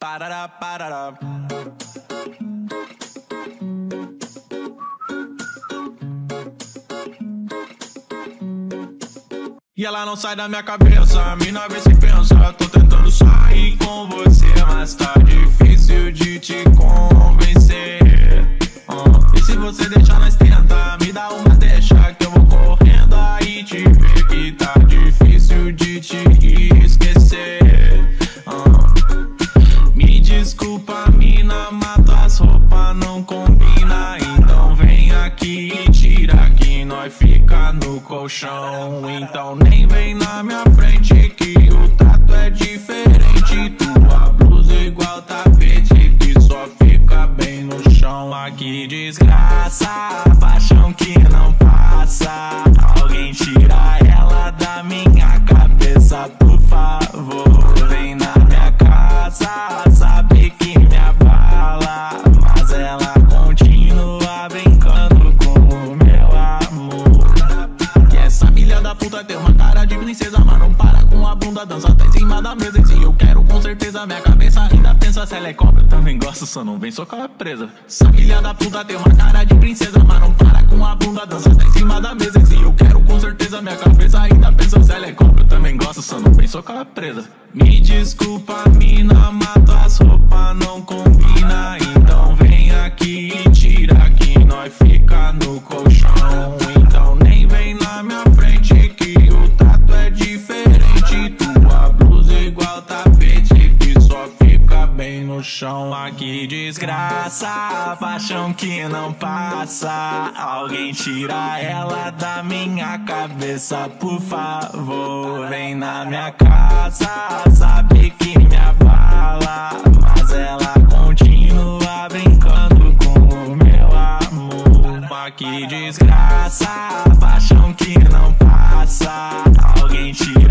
Parará, parará. E ela não sai da minha cabeça, mina vê se pensa Tô tentando sair com você, mas tá difícil de te convencer uh. E se você deixar fica no colchão. Então nem vem na minha frente que o tato é diferente. Tua blusa igual tapete que só fica bem no chão. Aqui desgraça, da puta tem uma cara de princesa Mas não para com a bunda, dança até em cima da mesa. E se eu quero, com certeza minha cabeça ainda pensa Se ela é cobra, também gosto, só não vem socar presa. Essa filha da puta tem uma cara de princesa Mas não para com a bunda, dança até em cima da mesa. E se eu quero, com certeza minha cabeça ainda pensa Se ela é cobra, também gosto, só não vem socar presa. Me desculpa mina, mata as roupas, não combina. Então vem aqui e tira que nós fica no colchão no chão. Ah, que desgraça, paixão que não passa. Alguém tira ela da minha cabeça, por favor. Vem na minha casa, sabe que me abala. Mas ela continua brincando com o meu amor. Ah, que desgraça, paixão que não passa. Alguém tira